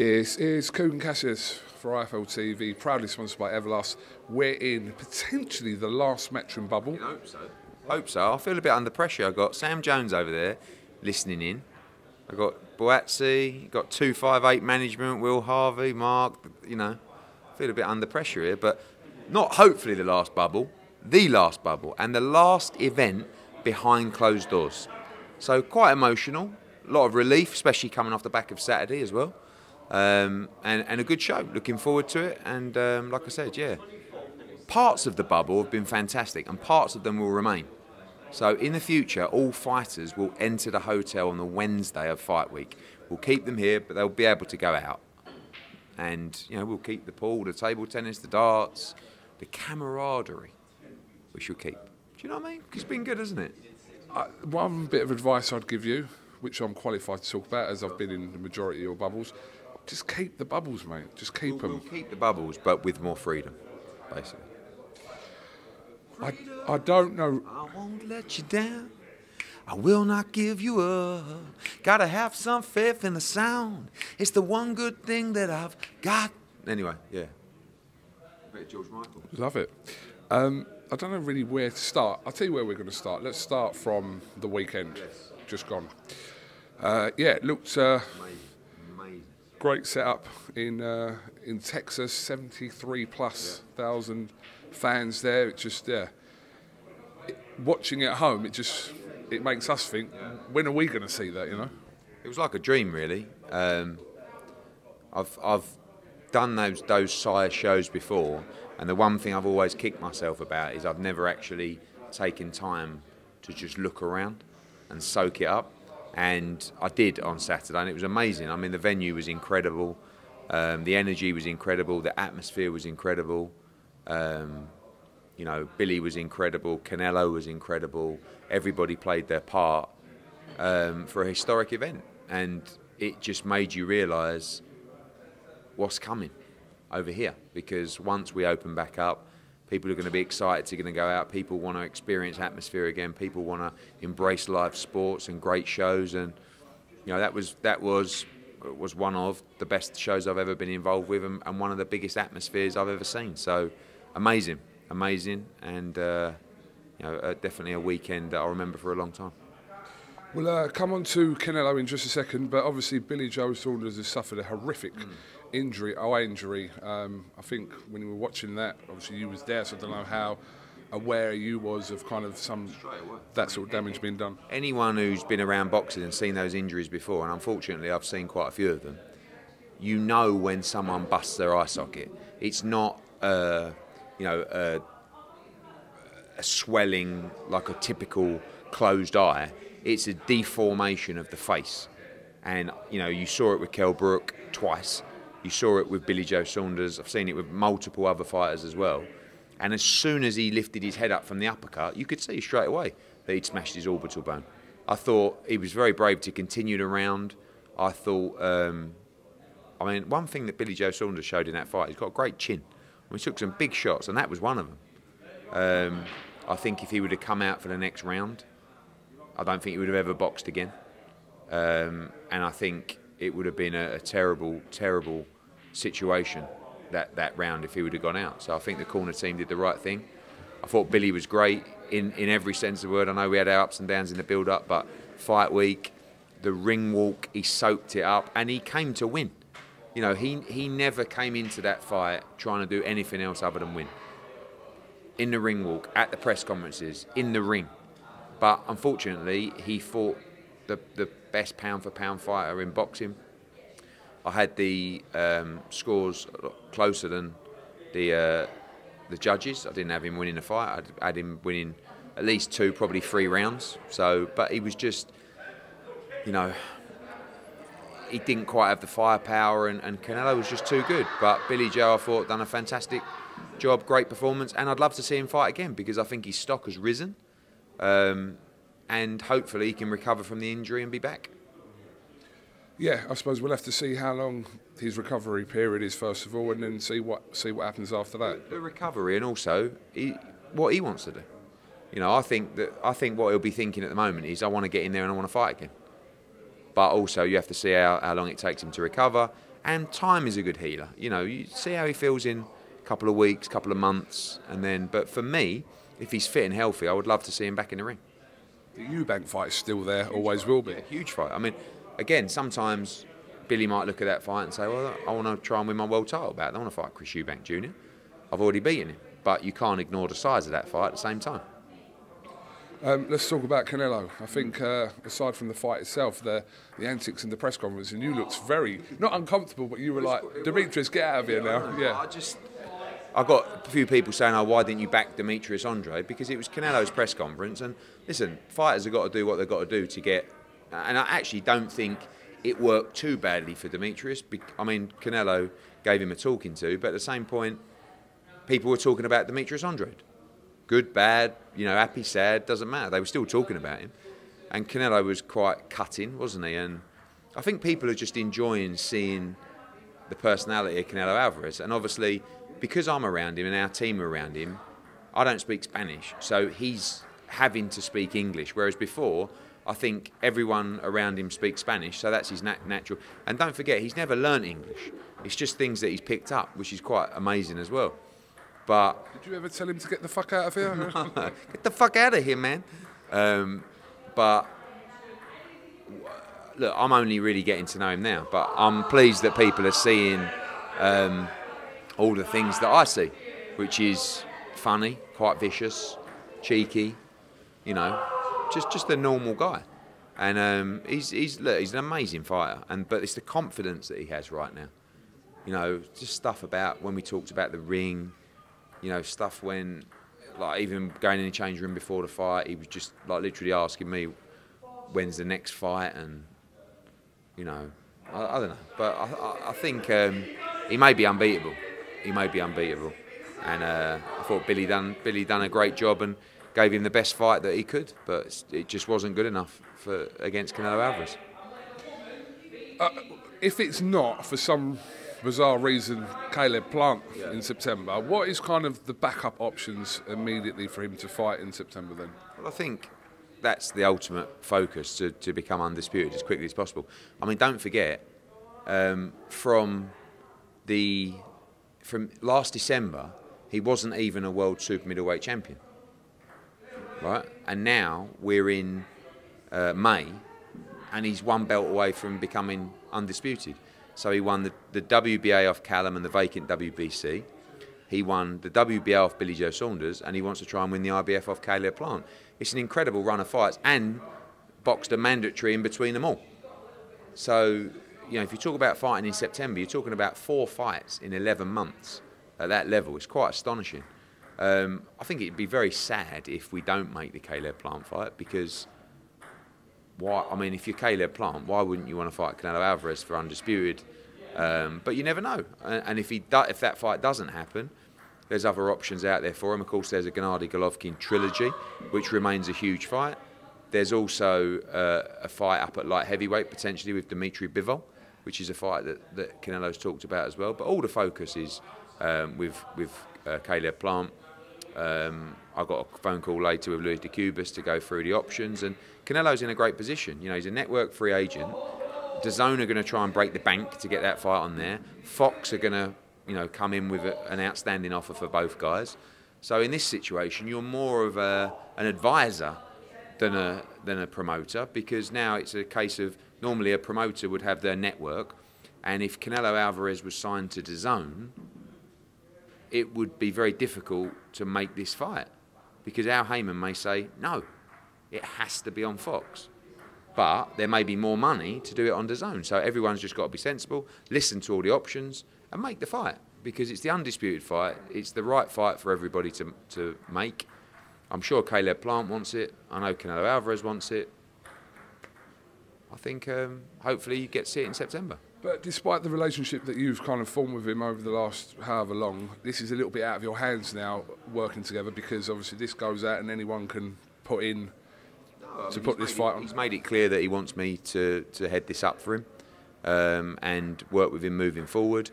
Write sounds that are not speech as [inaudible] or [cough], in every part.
This is Kugan Cassius for IFL TV, proudly sponsored by Everlast. We're in potentially the last Matchroom bubble. I hope so. Hope so. I feel a bit under pressure. I've got Sam Jones over there listening in. I've got Boazzi, got 258 management, Will Harvey, Mark. You know, I feel a bit under pressure here, but not hopefully the last bubble, the last bubble, and the last event behind closed doors. So quite emotional, a lot of relief, especially coming off the back of Saturday as well. Um, and, and a good show. Looking forward to it. And um, like I said, yeah, parts of the bubble have been fantastic, and parts of them will remain. So in the future, all fighters will enter the hotel on the Wednesday of fight week. We'll keep them here, but they'll be able to go out. And you know, we'll keep the pool, the table tennis, the darts, the camaraderie. We should keep. Do you know what I mean? It's been good, hasn't it? Uh, one bit of advice I'd give you, which I'm qualified to talk about as I've been in the majority of your bubbles, just keep the bubbles, mate. Just keep We'll, them. we'll keep the bubbles, but with more freedom, basically. I, I don't know. I won't let you down. I will not give you up. Gotta have some faith in the sound. It's the one good thing that I've got. Anyway, yeah. George Michael. Love it. Um, I don't know really where to start. I'll tell you where we're going to start. Let's start from the weekend, just gone. Uh, yeah, it looked uh, Amazing. Amazing. Great setup in uh, in Texas. Seventy three plus thousand fans there. It just yeah. It- watching it at home, it just it makes us think, when are we going to see that? You know. It was like a dream, really. Um, I've I've done those those size shows before, and the one thing I've always kicked myself about is I've never actually taken time to just look around and soak it up. And I did on Saturday, and it was amazing. I mean, the venue was incredible, um, the energy was incredible, the atmosphere was incredible. Um, you know, Billy was incredible, Canelo was incredible. Everybody played their part um, for a historic event, and it just made you realise what's coming over here. Because once we open back up, people are going to be excited to going to go out. People want to experience atmosphere again. People want to embrace live sports and great shows, and you know that was that was was one of the best shows I've ever been involved with, and, and one of the biggest atmospheres I've ever seen. So amazing, amazing, and uh, you know uh, definitely a weekend that I'll remember for a long time. We'll uh, come on to Canelo in just a second, but obviously Billy Joe Saunders has suffered a horrific injury, eye injury. Um, I think when you were watching that, obviously you was there, so I don't know how aware you was of kind of some that sort of damage being done. anyone who's been around boxing and seen those injuries before, and unfortunately I've seen quite a few of them, you know when someone busts their eye socket. It's not, uh, you know, a, a swelling like a typical closed eye. It's a deformation of the face, and you know you saw it with Kell Brook twice. You saw it with Billy Joe Saunders. I've seen it with multiple other fighters as well. And as soon as he lifted his head up from the uppercut, you could see straight away that he'd smashed his orbital bone. I thought he was very brave to continue the round. I thought, um, I mean, one thing that Billy Joe Saunders showed in that fight, he's got a great chin. He took some big shots, and that was one of them. Um, I think if he would have come out for the next round, I don't think he would have ever boxed again. Um, and I think it would have been a, a terrible, terrible situation that, that round if he would have gone out. So I think the corner team did the right thing. I thought Billy was great in, in every sense of the word. I know we had our ups and downs in the build up, but fight week, the ring walk, he soaked it up and he came to win. You know, he, he never came into that fight trying to do anything else other than win. In the ring walk, at the press conferences, in the ring. But unfortunately, he fought the, the best pound for pound fighter in boxing. I had the um, scores closer than the uh, the judges. I didn't have him winning the fight. I had him winning at least two, probably three rounds. So, but he was just, you know, he didn't quite have the firepower, and, and Canelo was just too good. But Billy Joe, I thought, done a fantastic job, great performance, and I'd love to see him fight again because I think his stock has risen, um, and hopefully he can recover from the injury and be back. Yeah, I suppose we'll have to see how long his recovery period is first of all, and then see what see what happens after that. the recovery and also he, what he wants to do. You know, I think that I think what he'll be thinking at the moment is I want to get in there and I want to fight again. But also you have to see how, how long it takes him to recover And time is a good healer. You know, you see how he feels in a couple of weeks, couple of months, and then. But for me, if he's fit and healthy, I would love to see him back in the ring. The Eubank fight is still there, always will be. A huge fight. I mean, again, sometimes Billy might look at that fight and say, "Well, I want to try and win my world title back. I don't want to fight Chris Eubank Jr. I've already beaten him." But you can't ignore the size of that fight at the same time. Um, let's talk about Canelo. I think, uh, aside from the fight itself, the the antics in the press conference, and you looked very not uncomfortable, but you were like, Demetrius, get out of here now. Yeah. I just, I got a few people saying, "Oh, why didn't you back Demetrius Andrade?" Because it was Canelo's press conference, and listen, fighters have got to do what they've got to do to get. And I actually don't think it worked too badly for Demetrius. I mean, Canelo gave him a talking to, but at the same point, people were talking about Demetrius Andrade good, bad, you know, happy, sad, doesn't matter. They were still talking about him. And Canelo was quite cutting, wasn't he? And I think people are just enjoying seeing the personality of Canelo Alvarez. And obviously, because I'm around him and our team are around him, I don't speak Spanish. So he's having to speak English. Whereas before, I think everyone around him speaks Spanish, so that's his nat- natural. And don't forget, he's never learnt English. It's just things that he's picked up, which is quite amazing as well. But did you ever tell him to get the fuck out of here? [laughs] get the fuck out of here, man. Um, but look, I'm only really getting to know him now. But I'm pleased that people are seeing um, all the things that I see, which is funny, quite vicious, cheeky. You know, just just a normal guy. And um, he's he's look, he's an amazing fighter. And but it's the confidence that he has right now. You know, just stuff about when we talked about the ring you know, stuff when, like, even going in the change room before the fight, he was just, like, literally asking me, when's the next fight? And, you know, I, I don't know. But I, I think um, he may be unbeatable. He may be unbeatable. And uh, I thought Billy done, Billy done a great job and gave him the best fight that he could, but it just wasn't good enough for against Canelo Alvarez. Uh, if it's not for some bizarre reason, Caleb Plant yeah. in September. What is kind of the backup options immediately for him to fight in September then? Well, I think that's the ultimate focus to, to become undisputed as quickly as possible. I mean, don't forget, um, from the from last December, he wasn't even a world super middleweight champion, right? And now we're in uh, May, and he's one belt away from becoming undisputed. So he won the, the WBA off Callum and the vacant WBC. He won the WBA off Billy Joe Saunders, and he wants to try and win the IBF off Caleb Plant. It's an incredible run of fights, and boxed a mandatory in between them all. So, you know, if you talk about fighting in September, you're talking about four fights in 11 months at that level. It's quite astonishing. Um, I think it'd be very sad if we don't make the Caleb Plant fight because why? I mean, if you're Caleb Plant, why wouldn't you want to fight Canelo Alvarez for undisputed? Um, but you never know. And, if he if that fight doesn't happen, there's other options out there for him. Of course, there's a Gennady Golovkin trilogy, which remains a huge fight. There's also uh, a fight up at light heavyweight potentially with Dimitri Bivol, which is a fight that, that Canelo's talked about as well. But all the focus is um, with with uh, Caleb Plant. Um, I got a phone call later with Luis de Cubas to go through the options, and Canelo's in a great position. You know, he's a network free agent. DAZN are going to try and break the bank to get that fight on there. Fox are going to, you know, come in with a, an outstanding offer for both guys. So in this situation, you're more of a, an advisor than a than a promoter because now it's a case of normally a promoter would have their network, and if Canelo Alvarez was signed to DAZN, it would be very difficult to make this fight because Al Haymon may say no, it has to be on Fox. But there may be more money to do it on DAZN. So everyone's just got to be sensible, listen to all the options, and make the fight because it's the undisputed fight. It's the right fight for everybody to, to make. I'm sure Caleb Plant wants it. I know Canelo Alvarez wants it. I think um, hopefully you get to see it in September. But despite the relationship that you've kind of formed with him over the last however long, this is a little bit out of your hands now working together because obviously this goes out and anyone can put in to put this fight on. He's made it clear that he wants me to, to head this up for him um, and work with him moving forward.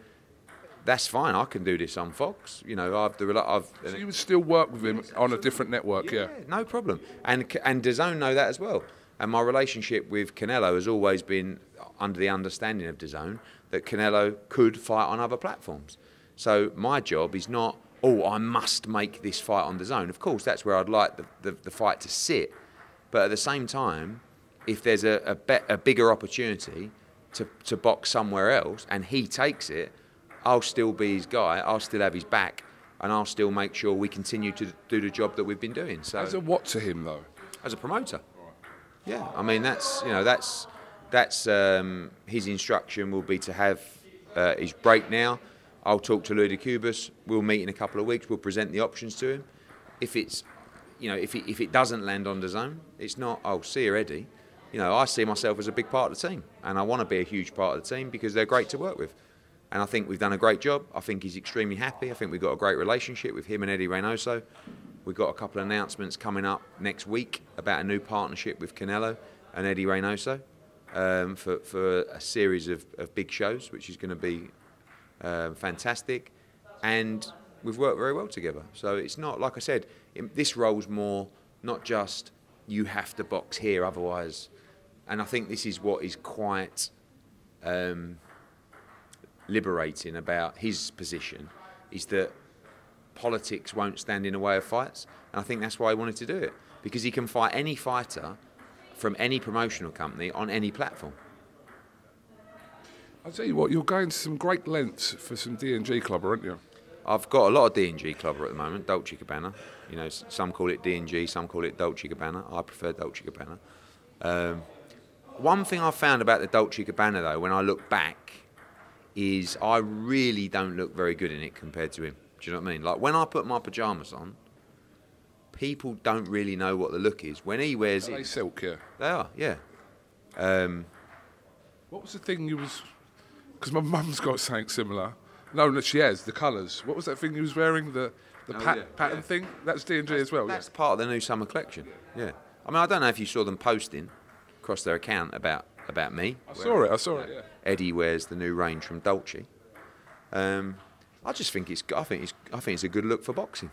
That's fine. I can do this on Fox. You know, I've, the I've so you would still work with him on a different network, yeah, yeah. No problem. And and DAZN know that as well. And my relationship with Canelo has always been under the understanding of DAZN that Canelo could fight on other platforms. So my job is not, oh, I must make this fight on DAZN. Of course, that's where I'd like the, the, the fight to sit. But at the same time, if there's a, a, be, a bigger opportunity to, to box somewhere else and he takes it, I'll still be his guy, I'll still have his back, and I'll still make sure we continue to do the job that we've been doing. So As a what to him though? as a promoter. Yeah, I mean that's you know that's that's um, his instruction will be to have uh, his break now. I'll talk to Cubas. We'll meet in a couple of weeks. We'll present the options to him. If it's you know if it, if it doesn't land on DAZN, it's not. Oh, see you, Eddie. You know I see myself as a big part of the team, and I want to be a huge part of the team because they're great to work with. And I think we've done a great job. I think he's extremely happy. I think we've got a great relationship with him and Eddie Reynoso. We've got a couple of announcements coming up next week about a new partnership with Canelo and Eddie Reynoso um, for, for a series of, of big shows, which is going to be um, fantastic. And we've worked very well together. So it's not, like I said, in, this role's more not just you have to box here, otherwise. And I think this is what is quite. Um, liberating about his position is that politics won't stand in the way of fights. And I think that's why he wanted to do it. Because he can fight any fighter from any promotional company on any platform. I'll tell you what, you're going to some great lengths for some D&G club, aren't you? I've got a lot of D&G clubber at the moment, Dolce Gabbana. You know, some call it D&G, some call it Dolce Gabbana. I prefer Dolce Gabbana. Um, one thing I found about the Dolce Gabbana, though, when I look back, is I really don't look very good in it compared to him. Do you know what I mean? Like when I put my pajamas on, people don't really know what the look is. When he wears Are they it, silk, yeah. they are, yeah. Um, What was the thing you was... Because my mum's got something similar. No, no, she has, the colours. What was that thing you was wearing? The, the Oh, pat, yeah, pattern yeah. thing? That's D&G as well, that's part of the new summer collection. Yeah. I mean, I don't know if you saw them posting across their account about about me. I saw it, I saw it, yeah. Eddie wears the new range from Dolce. Um, I just think it's I think it's I think it's a good look for boxing.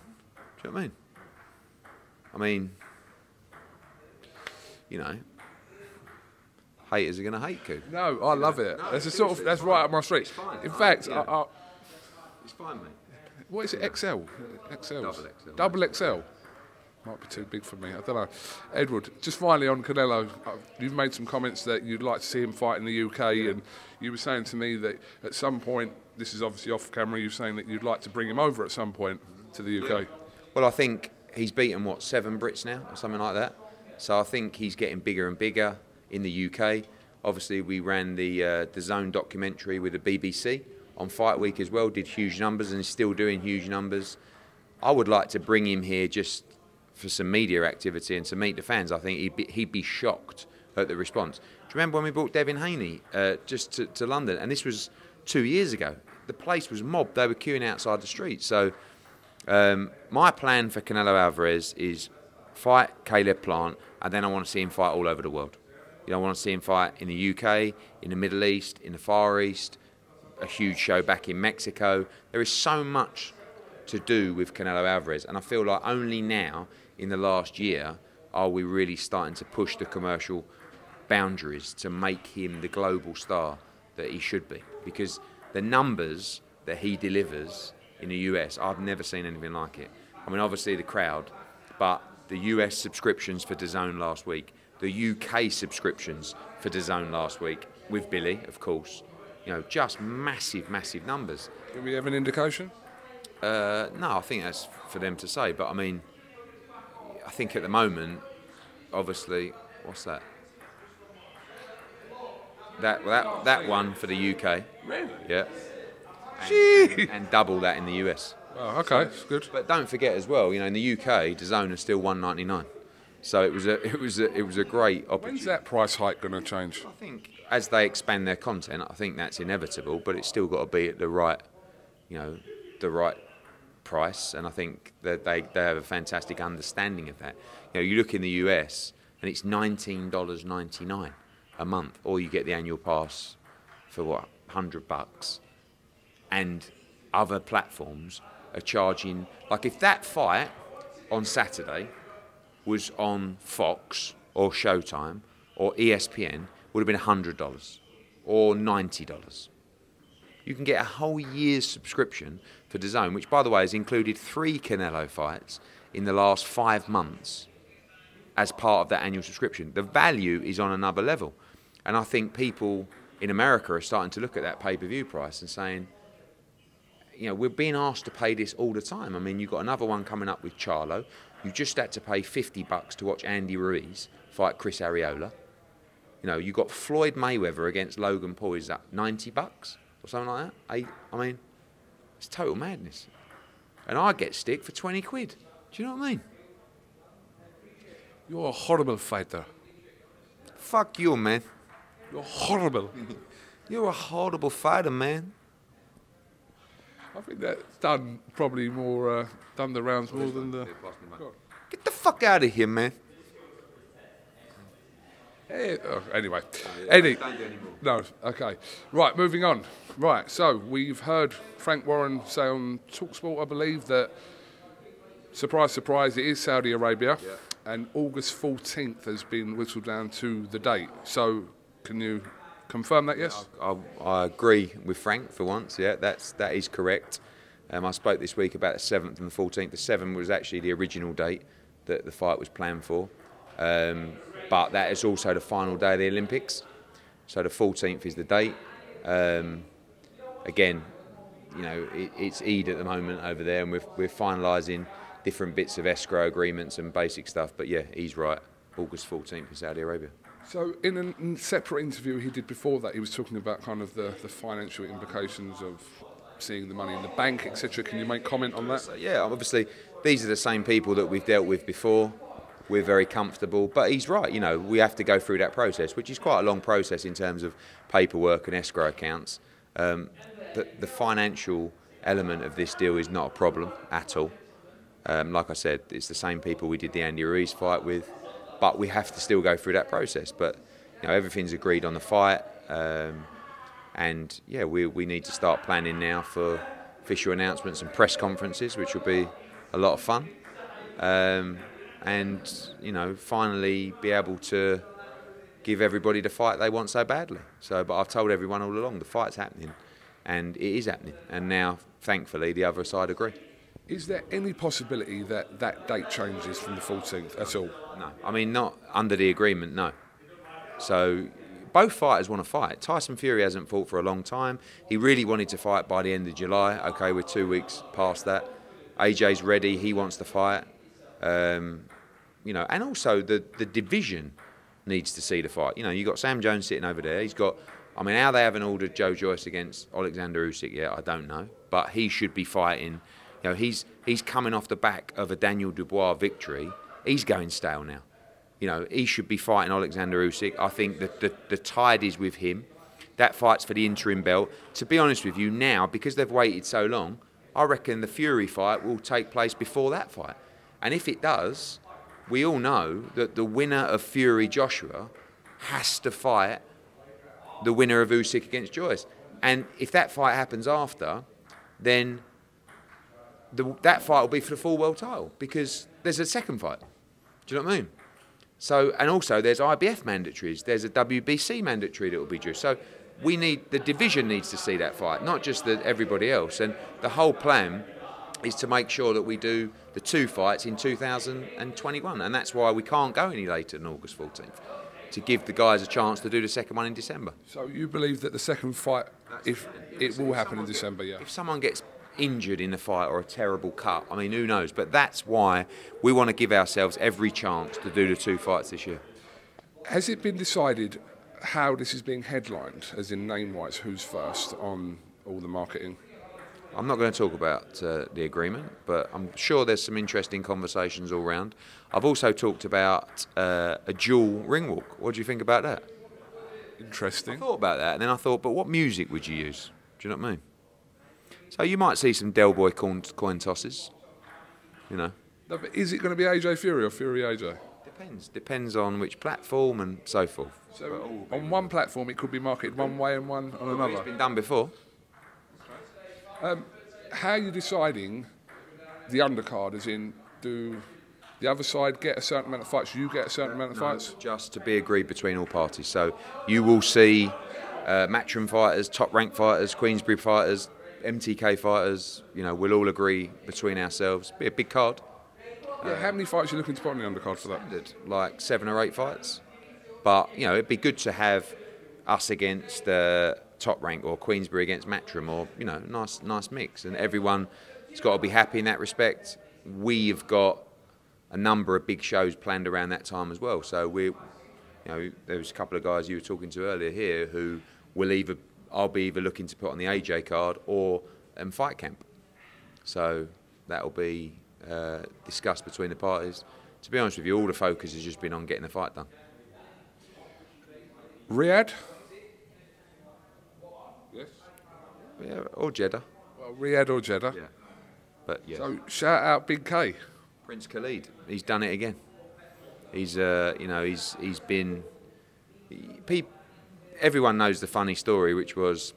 Do you know what I mean? I mean, you know, haters are going to hate Coop. No, I love it. No, that's a sort of that's it's right up my street. It's fine. In I- fact, yeah. I, I, It's fine, mate. what is it? XL, XL, Double XL. double XL. Might be too big for me. I don't know. Edward, just finally on Canelo, uh, you've made some comments that you'd like to see him fight in the UK, and you were saying to me that at some point, this is obviously off camera. You're saying that you'd like to bring him over at some point to the UK. Well, I think he's beaten what seven Brits now, or something like that. So I think he's getting bigger and bigger in the UK. Obviously, we ran the uh, the Zone documentary with the BBC on Fight Week as well. Did huge numbers and is still doing huge numbers. I would like to bring him here just for some media activity and to meet the fans. I think he'd be, he'd be shocked at the response. Do you remember when we brought Devin Haney uh, just to, to London? And this was two years ago. The place was mobbed. They were queuing outside the street. So um, my plan for Canelo Alvarez is fight Caleb Plant, and then I want to see him fight all over the world. You know, I want to see him fight in the UK, in the Middle East, in the Far East, a huge show back in Mexico. There is so much to do with Canelo Alvarez, and I feel like only now, in the last year, are we really starting to push the commercial boundaries to make him the global star that he should be. Because the numbers that he delivers in the US, I've never seen anything like it. I mean, obviously the crowd, but the US subscriptions for DAZN last week, the UK subscriptions for DAZN last week, with Billy, of course, you know, just massive, massive numbers. Do we have an indication? Uh, no, I think that's for them to say. But I mean, I think at the moment, obviously, what's that? That that that one for the UK, Really? yeah, and, and double that in the US. Oh, okay, it's good. But don't forget as well, you know, in the UK, DAZN is still 199. So it was a it was a, it was a great opportunity. When's that price hike going to change? I think as they expand their content, I think that's inevitable, but it's still got to be at the right, you know, the right price. And I think that they, they have a fantastic understanding of that. You know, you look in the US and it's nineteen dollars ninety nine a month, or you get the annual pass for what hundred bucks, and other platforms are charging like if that fight on Saturday was on Fox or Showtime or ESPN would have been hundred dollars. or $90. You can get a whole year's subscription for DAZN, which, by the way, has included three Canelo fights in the last five months as part of that annual subscription. The value is on another level. And I think people in America are starting to look at that pay per view price and saying, you know, we're being asked to pay this all the time. I mean, you've got another one coming up with Charlo. You just had to pay 50 bucks to watch Andy Ruiz fight Chris Arreola. You know, you got Floyd Mayweather against Logan Paul. Is that 90 bucks or something like that? I, I mean, it's total madness. And I get stick for 20 quid. Do you know what I mean? You're a horrible fighter. Fuck you, man. You're horrible. [laughs] You're a horrible fighter, man. I think that's done probably more, uh, done the rounds more than the. Get the fuck out of here, man. Hey, oh, anyway, Eddie. No, okay. Right, moving on. Right, so we've heard Frank Warren say on Talksport, I believe, that surprise, surprise, it is Saudi Arabia, and August 14th has been whistled down to the date. So, can you confirm that? Yes. I, I agree with Frank for once. Yeah, that's that is correct. Um, I spoke this week about the seventh and the fourteenth. The seventh was actually the original date that the fight was planned for, um, but that is also the final day of the Olympics. So the fourteenth is the date. Um, again, you know, it, it's Eid at the moment over there, and we're we're finalising different bits of escrow agreements and basic stuff. But yeah, he's right. August fourteenth in Saudi Arabia. So, in a separate interview he did before that, he was talking about kind of the, the financial implications of seeing the money in the bank, etc. Can you make comment on that? Yeah, obviously, these are the same people that we've dealt with before. We're very comfortable, but he's right. You know, we have to go through that process, which is quite a long process in terms of paperwork and escrow accounts. Um, the, the financial element of this deal is not a problem at all. Um, like I said, it's the same people we did the Andy Ruiz fight with, but we have to still go through that process. But you know, everything's agreed on the fight, um, and yeah, we we need to start planning now for official announcements and press conferences, which will be a lot of fun, um, and you know, finally be able to give everybody the fight they want so badly. So, but I've told everyone all along the fight's happening, and it is happening, and now thankfully the other side agree. Is there any possibility that that date changes from the 14th at all? No, I mean not under the agreement. No. So both fighters want to fight. Tyson Fury hasn't fought for a long time. He really wanted to fight by the end of July. Okay, we're two weeks past that. AJ's ready. He wants to fight. Um, you know, and also the the division needs to see the fight. You know, you got Sam Jones sitting over there. He's got. I mean, how they haven't ordered Joe Joyce against Alexander Usyk yet, I don't know. But he should be fighting. You know, he's he's coming off the back of a Daniel Dubois victory. He's going stale now. You know, he should be fighting Alexander Usyk. I think that the, the tide is with him. That fight's for the interim belt. To be honest with you, now because they've waited so long, I reckon the Fury fight will take place before that fight. And if it does, we all know that the winner of Fury Joshua has to fight the winner of Usyk against Joyce. And if that fight happens after, then the, that fight will be for the full world title because there's a second fight. Do you know what I mean? So, and also there's IBF mandatories. There's a WBC mandatory that will be due. So, we need the division needs to see that fight, not just the, everybody else. And the whole plan is to make sure that we do the two fights in 2021, and that's why we can't go any later than August 14th to give the guys a chance to do the second one in December. So you believe that the second fight, if it will happen in December, yeah? If someone gets injured in the fight or a terrible cut, I mean, who knows? But that's why we want to give ourselves every chance to do the two fights this year. Has it been decided how this is being headlined, as in name wise, who's first on all the marketing? I'm not going to talk about uh, the agreement, but I'm sure there's some interesting conversations all round. I've also talked about uh, a dual ring walk. What do you think about that? Interesting. I thought about that, and then I thought, but what music would you use? Do you know what I mean? So you might see some Del Boy coin, coin tosses. You know, No, but is it going to be AJ Fury or Fury AJ? depends. Depends on which platform and so forth. So on one platform it could be marketed one way and one on another. It's been done before. How are you deciding the undercard? As in, do the other side get a certain amount of fights? You get a certain amount of fights. just to be agreed between all parties. So you will see uh, Matchroom fighters, top ranked fighters, Queensberry fighters, MTK fighters. You know, we'll all agree between ourselves. Be a big card. Yeah, how many fights are you looking to put on the undercard for that? like seven or eight fights. But you know, it'd be good to have us against uh, top rank or Queensberry against Matchroom or you know, nice nice mix, and everyone's got to be happy in that respect. We've got a number of big shows planned around that time as well, so we're, you know, there was a couple of guys you were talking to earlier here who will either I'll be either looking to put on the AJ card or um, fight camp. So that'll be uh, discussed between the parties. To be honest with you, all the focus has just been on getting the fight done. Riyadh? Yes. Yeah, or Jeddah. Well, Riyadh or Jeddah. Yeah. But yeah. So shout out Big K. Prince Khalid, he's done it again. He's, uh, you know, he's he's been. He, peop, everyone knows the funny story, which was,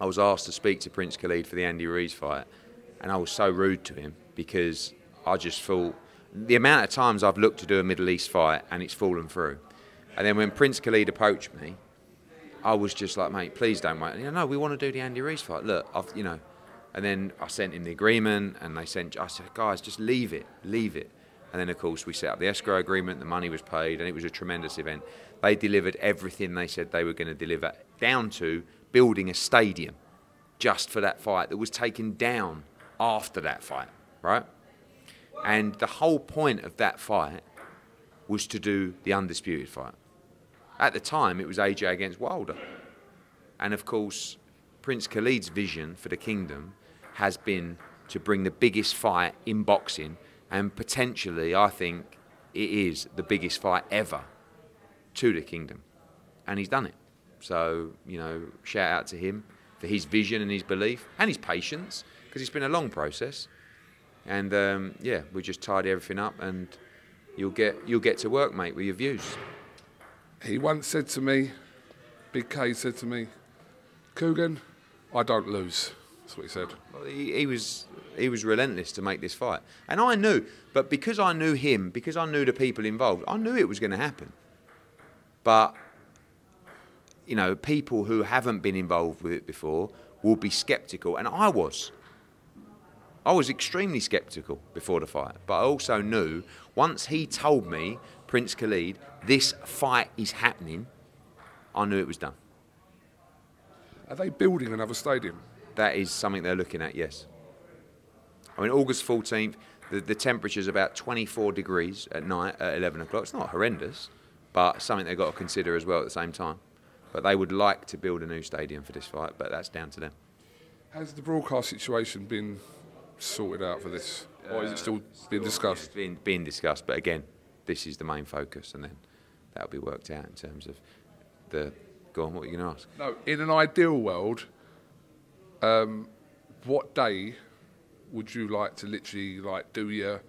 I was asked to speak to Prince Khalid for the Andy Ruiz fight, and I was so rude to him because I just thought the amount of times I've looked to do a Middle East fight and it's fallen through, and then when Prince Khalid approached me, I was just like, mate, please don't wait. You know, no, we want to do the Andy Ruiz fight. Look, I've, you know, and then I sent him the agreement, and they sent. I said, guys, just leave it, leave it. And then, of course, we set up the escrow agreement. The money was paid, and it was a tremendous event. They delivered everything they said they were going to deliver, down to building a stadium just for that fight that was taken down after that fight, right? And the whole point of that fight was to do the undisputed fight. At the time, it was AJ against Wilder. And of course, Prince Khalid's vision for the kingdom has been to bring the biggest fight in boxing, and potentially, I think it is the biggest fight ever to the kingdom. And he's done it. So, you know, shout out to him for his vision and his belief and his patience, because it's been a long process. And um, yeah, we just tidy everything up, and you'll get you'll get to work, mate, with your views. He once said to me, Big K said to me, Kugan, I don't lose. That's what he said. Well, he, he was he was relentless to make this fight, and I knew. But because I knew him, because I knew the people involved, I knew it was going to happen. But you know, people who haven't been involved with it before will be sceptical, and I was. I was extremely sceptical before the fight, but I also knew once he told me, Prince Khalid, this fight is happening, I knew it was done. Are they building another stadium? That is something they're looking at, yes. I mean, August 14th, the, the temperature is about 24 degrees at night at 11 o'clock. It's not horrendous, but something they've got to consider as well at the same time. But they would like to build a new stadium for this fight, but that's down to them. Has the broadcast situation been sorted out for this? Or is it still being discussed? It's being, being discussed, but again, this is the main focus, and then that'll be worked out in terms of the. Go on, what are you going to ask? No, in an ideal world, um, what day would you like to literally like do your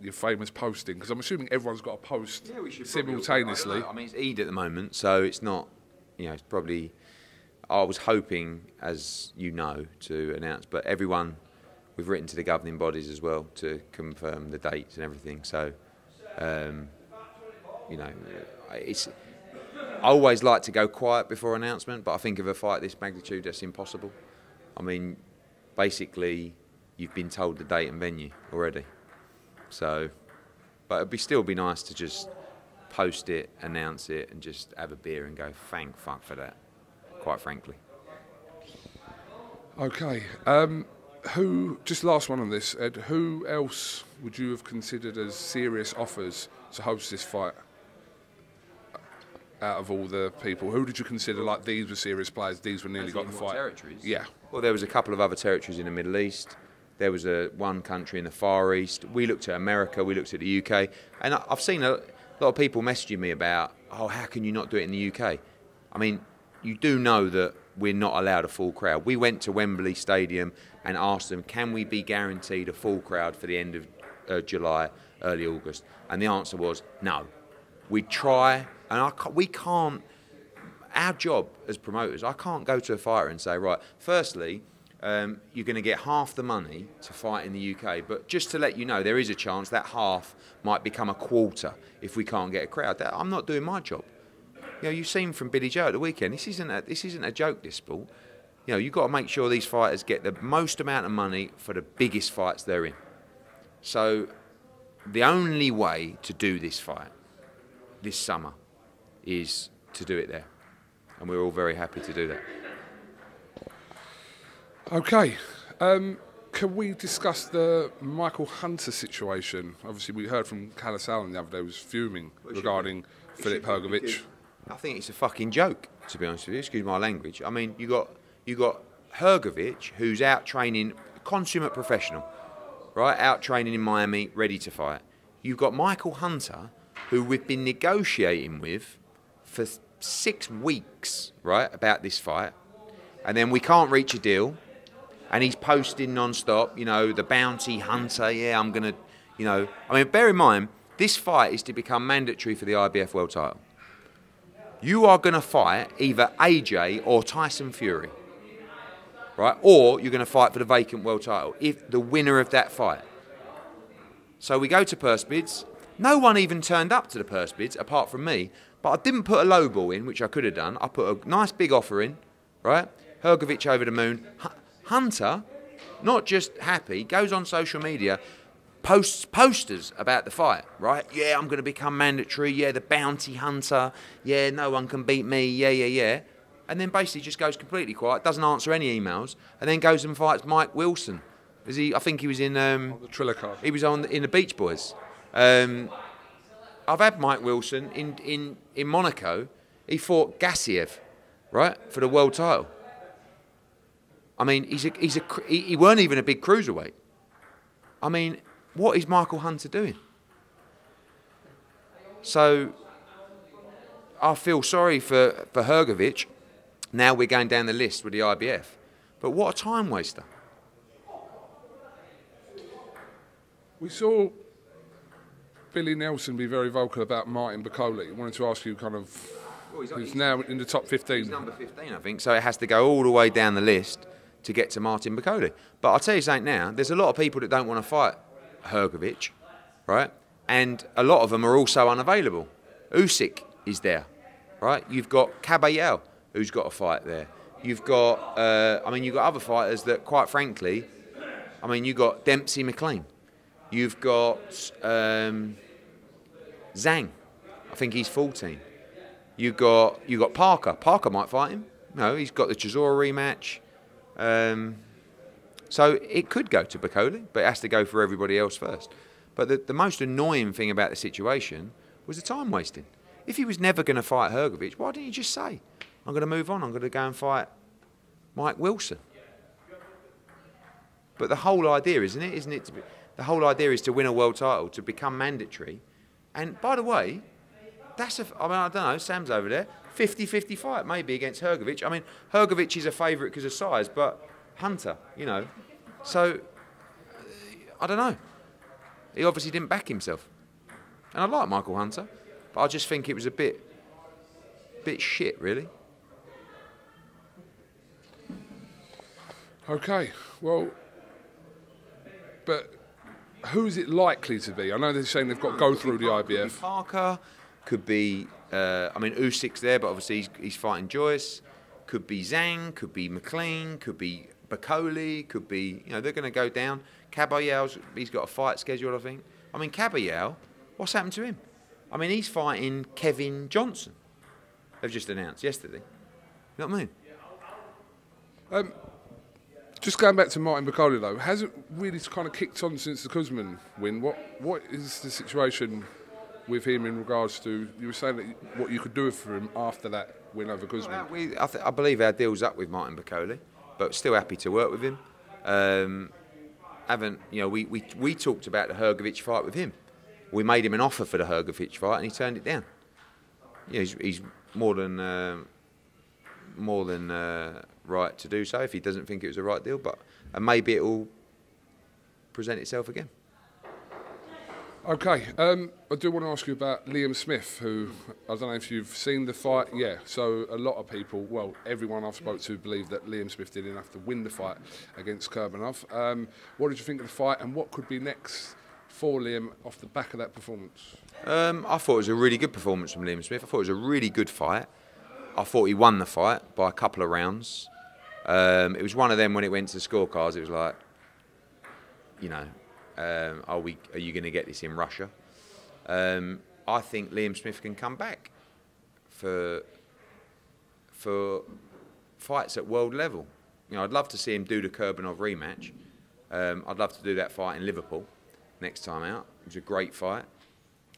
your famous posting? Because I'm assuming everyone's got a post simultaneously. I mean, it's Eid at the moment, so it's not. You know, it's probably. I was hoping, as you know, to announce, but everyone, we've written to the governing bodies as well to confirm the dates and everything. So, um, you know, it's. I always like to go quiet before announcement, but I think of a fight this magnitude, that's impossible. I mean, basically, you've been told the date and venue already. So, but it'd be still be nice to just post it, announce it, and just have a beer and go, thank fuck for that. Quite frankly. Okay. Um, who? Just last one on this, Ed. Who else would you have considered as serious offers to host this fight? Out of all the people, who did you consider like these were serious players? These were nearly got the fight. territories? Yeah. Well, there was a couple of other territories in the Middle East. There was a one country in the Far East. We looked at America. We looked at the UK, and I've seen a lot of people messaging me about, oh, how can you not do it in the UK? I mean, you do know that we're not allowed a full crowd. We went to Wembley Stadium and asked them, can we be guaranteed a full crowd for the end of uh, July, early August? And the answer was no. We try, and I we can't our job as promoters, I can't go to a fighter and say, right, firstly, um, you're going to get half the money to fight in the UK, but just to let you know, there is a chance that half might become a quarter if we can't get a crowd. That, I'm not doing my job. You know, you've seen from Billy Joe at the weekend. This isn't a, this isn't a joke. This sport. You know, you've got to make sure these fighters get the most amount of money for the biggest fights they're in. So, the only way to do this fight this summer is to do it there, and we're all very happy to do that. Okay. Um, can we discuss the Michael Hunter situation? Obviously, we heard from Kalle Sauerland the other day was fuming regarding Filip Hrgovic. I think it's a fucking joke, to be honest with you. Excuse my language. I mean, you got you got Hrgovic, who's out training, consummate professional, right? Out training in Miami, ready to fight. You've got Michael Hunter, who we've been negotiating with for six weeks, right, about this fight, and then we can't reach a deal, and he's posting non-stop. You know, the bounty hunter. Yeah, I'm gonna. You know, I mean, bear in mind, this fight is to become mandatory for the IBF world title. You are going to fight either AJ or Tyson Fury, right? Or you're going to fight for the vacant world title if the winner of that fight. So we go to purse bids. No one even turned up to the purse bids apart from me. But I didn't put a low ball in, which I could have done. I put a nice big offer in, right? Hrgovic over the moon. Hunter, not just happy, goes on social media, posts posters about the fight, right? Yeah, I'm going to become mandatory. Yeah, the bounty hunter. Yeah, no one can beat me. Yeah, yeah, yeah. And then basically just goes completely quiet, doesn't answer any emails, and then goes and fights Mike Wilson. Is he? I think he was in. Um, The Triller card. he was on in the Beach Boys. Um, I've had Mike Wilson in, in, in Monaco. He fought Gassiev, right, for the world title. I mean, he's a, he's a, he, he weren't even a big cruiserweight. I mean, what is Michael Hunter doing? So, I feel sorry for, for Hrgovic. Now we're going down the list with the IBF. But what a time waster. We saw Billy Nelson be very vocal about Martin Bakole. I wanted to ask you kind of who's now in the top 15. He's number 15, I think. So it has to go all the way down the list to get to Martin Bakole. But I'll tell you something now. There's a lot of people that don't want to fight Hrgovic, right? And a lot of them are also unavailable. Usyk is there, right? You've got Kabayel, who's got a fight there. You've got, uh, I mean, you've got other fighters that, quite frankly, I mean, you've got Demsey McKean. You've got um, Zhang. I think he's 14. You got you got Parker. Parker might fight him. No, he's got the Chisora rematch. Um, so it could go to Bakole, but it has to go for everybody else first. But the, the most annoying thing about the situation was the time wasting. If he was never going to fight Hrgovic, why didn't he just say, I'm going to move on, I'm going to go and fight Mike Wilson? But the whole idea, isn't it? Isn't it? To be, the whole idea is to win a world title, to become mandatory. And by the way, that's a, I mean, I don't know, Sam's over there. 50 50 fight, maybe, against Hrgovic. I mean, Hrgovic is a favourite because of size, but Hunter, you know. So, I don't know. He obviously didn't back himself. And I like Michael Hunter, but I just think it was a bit, bit shit, really. Okay, well, but who is it likely to be? I know they're saying they've got to go through the Could be IBF. Parker could be. Uh, I mean, Usyk's there, but obviously he's, he's fighting Joyce. Could be Zhang. Could be McKean. Could be Bakole. Could be. You know, they're going to go down. Kabayel's he's got a fight scheduled. I think. I mean, Kabayel. What's happened to him? I mean, he's fighting Kevin Johnson. They've just announced yesterday. You know what I mean? Just going back to Martin Bakole though, hasn't really kind of kicked on since the Kuzmin win. What what is the situation with him in regards to? You were saying that what you could do for him after that win over Kuzmin. Well, we, I, th- I believe our deal's up with Martin Bacoli, but still happy to work with him. Um, haven't you know? We, we we talked about the Hrgovic fight with him. We made him an offer for the Hrgovic fight, and he turned it down. Yeah, he's, he's more than um more than uh, right to do so if he doesn't think it was the right deal. But and maybe it will present itself again. Okay, um, I do want to ask you about Liam Smith, who I don't know if you've seen the fight. Yeah, so a lot of people, well, everyone I've spoke to, believe that Liam Smith did enough to win the fight against Kurbanov. Um, what did you think of the fight, and what could be next for Liam off the back of that performance? Um, I thought it was a really good performance from Liam Smith. I thought it was a really good fight. I thought he won the fight by a couple of rounds. Um, it was one of them when it went to scorecards. It was like, you know, um, are we? Are you going to get this in Russia? Um, I think Liam Smith can come back for for fights at world level. You know, I'd love to see him do the Kurbanov rematch. Um, I'd love to do that fight in Liverpool next time out. It was a great fight.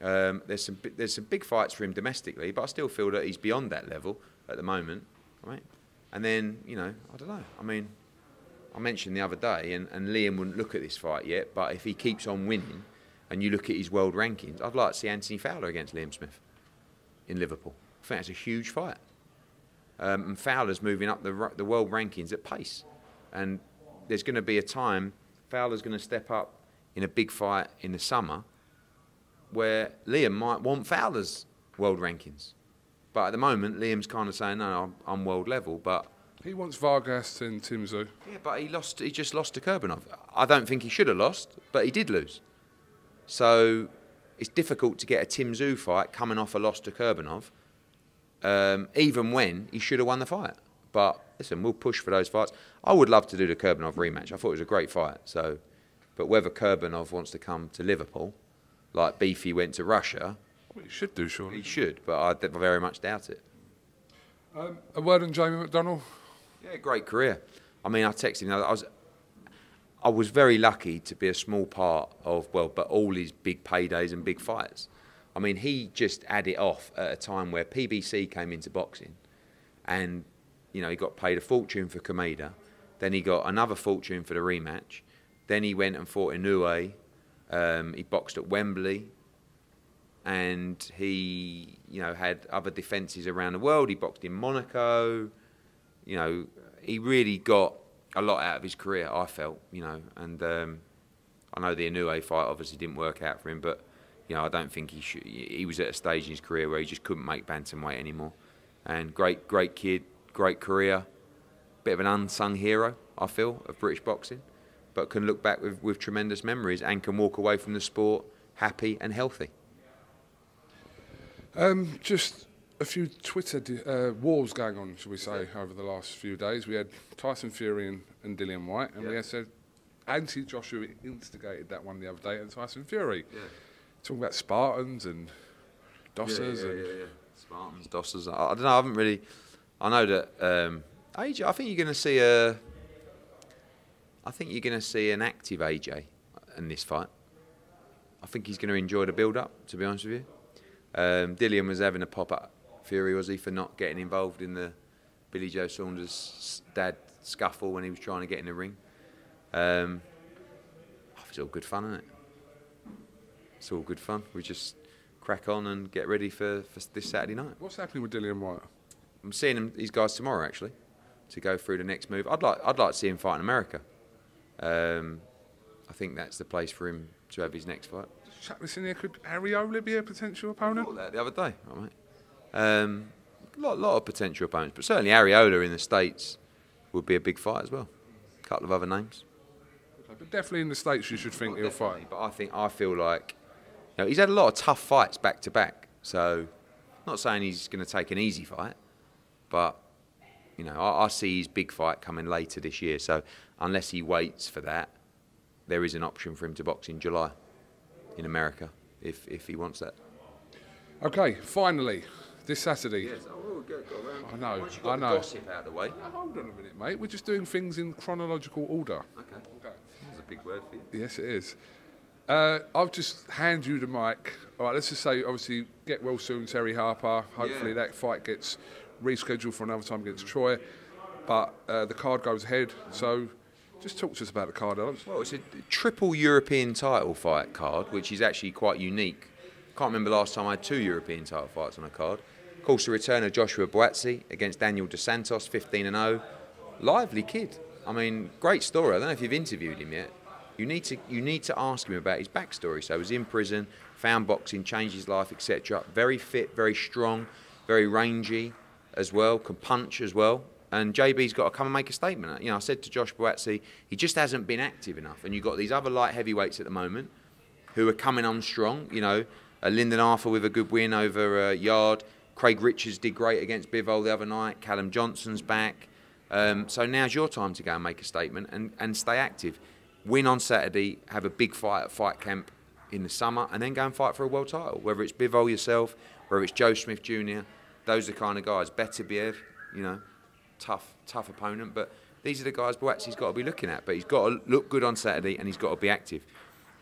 Um, there's some there's some big fights for him domestically, but I still feel that he's beyond that level at the moment. Right? And then you know, I don't know. I mean, I mentioned the other day, and, and Liam wouldn't look at this fight yet, but if he keeps on winning, and you look at his world rankings, I'd like to see Anthony Fowler against Liam Smith in Liverpool. I think that's a huge fight. Um, and Fowler's moving up the the world rankings at pace, and there's going to be a time Fowler's going to step up in a big fight in the summer where Liam might want Fowler's world rankings. But at the moment, Liam's kind of saying, no, I'm, I'm world level, but... He wants Vargas and Tim Tszyu. Yeah, but he lost. He just lost to Kurbanov. I don't think he should have lost, but he did lose. So it's difficult to get a Tim Tszyu fight coming off a loss to Kurbanov, um, even when he should have won the fight. But listen, we'll push for those fights. I would love to do the Kurbanov rematch. I thought it was a great fight. So, but whether Kurbanov wants to come to Liverpool, like Beefy went to Russia. Well, he should do, surely. He should, but I very much doubt it. Um, a word on Jamie McDonnell? Yeah, great career. I mean, I texted him. I was, I was very lucky to be a small part of well, but all his big paydays and big fights. I mean, he just had it off at a time where PBC came into boxing, and you know he got paid a fortune for Kameda, then he got another fortune for the rematch, then he went and fought in Inoue um, he boxed at Wembley, and he, you know, had other defences around the world. He boxed in Monaco. You know, he really got a lot out of his career. I felt, you know, and um, I know the Inoue fight obviously didn't work out for him, but you know, I don't think he should. He was at a stage in his career where he just couldn't make bantamweight anymore. And great, great kid, great career, bit of an unsung hero, I feel, of British boxing but can look back with, with tremendous memories and can walk away from the sport happy and healthy. Um, just a few Twitter uh, wars going on, shall we say, over the last few days. We had Tyson Fury and, and Dillian Whyte, and yeah. we had said Anthony Joshua instigated that one the other day, and Tyson Fury. Yeah. Talking about Spartans and Dossers. Yeah, yeah, and yeah, yeah, Spartans, Dossers. I, I, don't know, I haven't really. I know that. Um, AJ, I think you're going to see a. I think you're going to see an active AJ in this fight. I think he's going to enjoy the build-up. To be honest with you, um, Dillian was having a pop-up fury, was he, for not getting involved in the Billy Joe Saunders dad scuffle when he was trying to get in the ring. Um, it's all good fun, isn't it? It's all good fun. We just crack on and get ready for, for this Saturday night. What's happening with Dillian Whyte? I'm seeing him, these guys tomorrow actually to go through the next move. I'd like I'd like to see him fight in America. Um, I think that's the place for him to have his next fight. Chuck this in here. Could Arreola be a potential opponent? I thought that the other day, right, um, a lot, lot of potential opponents, but certainly Arreola in the States would be a big fight as well. A couple of other names. Okay, but definitely in the States, you should think well, he'll fight. But I think I feel like you know, he's had a lot of tough fights back to back. So, not saying he's going to take an easy fight, but you know, I, I, see his big fight coming later this year. So unless he waits for that, there is an option for him to box in July in America if if he wants that. Okay, finally, this Saturday. Yes, oh, go, go I know. Once got I know. gossip out of the way. hold on a minute, mate. We're just doing things in chronological order. Okay. Okay. That's a big word for you. Yes, it is. Uh, I'll just hand you the mic. All right, let's just say, obviously, get well soon, Terri Harper. Hopefully, yeah. that fight gets rescheduled for another time against Troy. But uh, the card goes ahead. So just talk to us about the card, Alex. Well, it's a triple European title fight card, which is actually quite unique. Can't remember last time I had two European title fights on a card. Of course, the return of Joshua Buatsi against Daniel Dos Santos, 15 and 0. Lively kid. I mean, great story. I don't know if you've interviewed him yet. You need to you need to ask him about his backstory. So he was in prison, found boxing, changed his life, etc. Very fit, very strong, very rangy as well, can punch as well. And JB's got to come and make a statement. You know, I said to Josh Buatsi, he just hasn't been active enough. And you've got these other light heavyweights at the moment. who are coming on strong. You know, uh, Lyndon Arthur with a good win over uh, Yarde. Craig Richards did great against Bivol the other night. Callum Johnson's back. Um, so now's your time to go and make a statement and, and stay active. Win on Saturday, have a big fight at Fight Camp in the summer, and then go and fight for a world title. Whether it's Bivol yourself, whether it's Joe Smith Jr., those are the kind of guys. Beterbiev, you know, tough, tough opponent, but these are the guys Buatsi's got to be looking at. But he's got to look good on Saturday, and he's got to be active.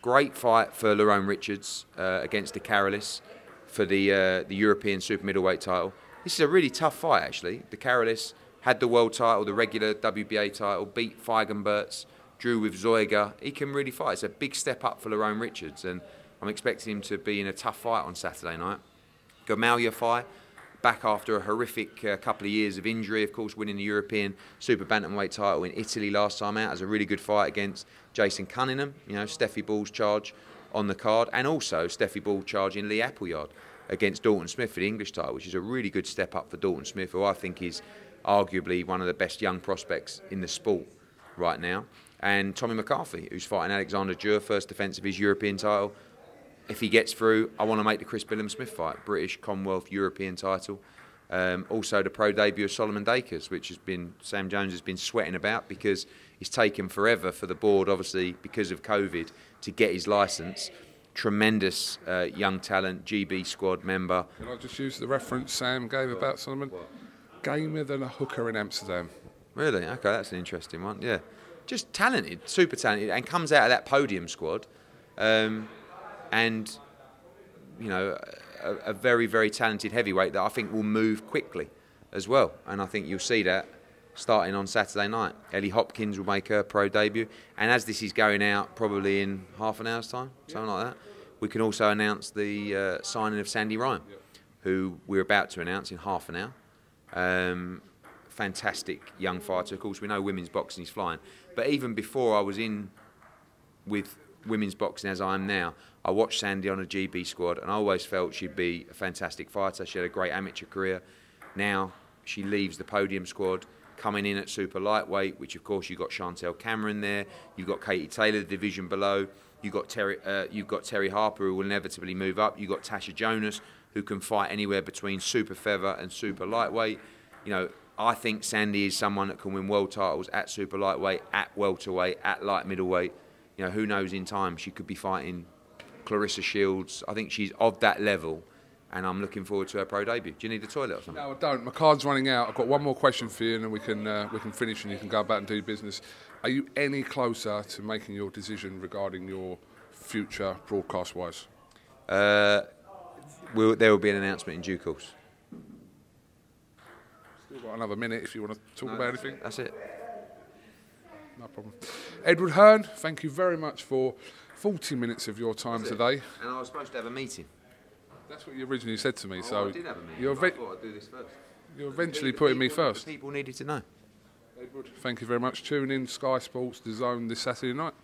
Great Yafai for Lerone Richards uh, against De Carolis for the uh, the European super middleweight title. This is a really tough fight, actually. De Carolis had the world title, the regular WBA title, beat Feigenbutz, drew with Zeuge. He can really fight. It's a big step up for Lerone Richards, and I'm expecting him to be in a tough fight on Saturday night. Gamal fight back after a horrific uh, couple of years of injury, of course, winning the European Super Bantamweight title in Italy last time out as a really good fight against Jason Cunningham. You know, Steffi Ball's charge on the card, and also Steffi Ball charging Lee Appleyard against Dalton Smith for the English title, which is a really good step up for Dalton Smith, who I think is arguably one of the best young prospects in the sport right now. And Tommy McCarthy, who's fighting Alexander Dura, first defence of his European title if he gets through, I want to make the Chris Billam Smith fight, British, Commonwealth, European title. Um, also, the pro debut of Solomon Dacres, which has been Sam Jones has been sweating about because it's taken forever for the board, obviously because of COVID, to get his license. Tremendous uh, young talent, GB squad member. Can I just use the reference Sam gave about Solomon? Gamer than a hooker in Amsterdam. Really? Okay, that's an interesting one. Yeah, just talented, super talented, and comes out of that podium squad. Um, and you know a, a, very very talented heavyweight that I think will move quickly as well. And I think you'll see that starting on Saturday night. Ellie Hopkins will make her pro debut, and as this is going out probably in half an hour's time, something like that, we can also announce the uh, signing of Sandy Ryan, who we're about to announce in half an hour. Um, fantastic young fighter. Of course, we know women's boxing is flying, but even before I was in with women's boxing as I am now, I watched Sandy on a GB squad and I always felt she'd be a fantastic fighter. She had a great amateur career. Now she leaves the podium squad, coming in at super lightweight, which of course you've got Chantelle Cameron there, you've got Katie Taylor, the division below, you've got Terri, uh, you've got Terri Harper who will inevitably move up, you've got Tasha Jonas who can fight anywhere between super feather and super lightweight. You know, I think Sandy is someone that can win world titles at super lightweight, at welterweight, at light middleweight. You know, who knows in time she could be fighting Claressa Shields. I think she's of that level, and I'm looking forward to her pro debut. Do you need a toilet or something? No, I don't. My card's running out. I've got one more question for you, and then we can uh, we can finish, and you can go back and do business. Are you any closer to making your decision regarding your future broadcast-wise? Uh, will, there will be an announcement in due course. Still got another minute if you want to talk no, about anything. That's it. No problem. Edward Hearn, thank you very much for 40 minutes of your time today. And I was supposed to have a meeting. That's what you originally said to me. Oh, so I did have a meeting. You're, I thought I'd do this first. You're eventually putting people, me first. People needed to know. Edward, thank you very much. Tune in Sky Sports, DAZN this Saturday night.